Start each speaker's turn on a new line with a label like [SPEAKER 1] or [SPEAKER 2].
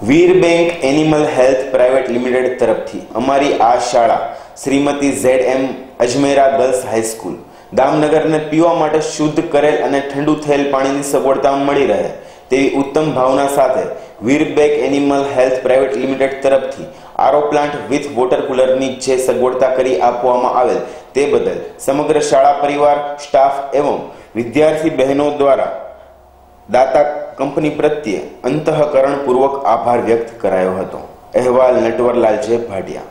[SPEAKER 1] Virbac animal health private limited તરફથી અમારી આ શાળા Shrimati Z M Ajmera girls high school દામનગરને પીવા માટે શુદ્ધ કરેલ અને ઠંડુ થયેલ પાણીની સગવડતા મળી રહે તેવી ઉત્તમ ભાવના સાથે Virbac animal health private limited તરફથી આરો પ્લાન્ટ વિથ વોટર કુલરની જે સગવડતા કરી આપવામાં આવેલ તે બદલ સમગ્ર શાળા પરિવાર, સ્ટાફ એવં વિદ્યાર્થી બહેનો દ્વારા દાતા કંપની પ્રત્યે અંતઃકરણપૂર્વક આભાર વ્યક્ત કરાયો હતો. અહેવાલ નટવરલાલ જે ભાટિયા.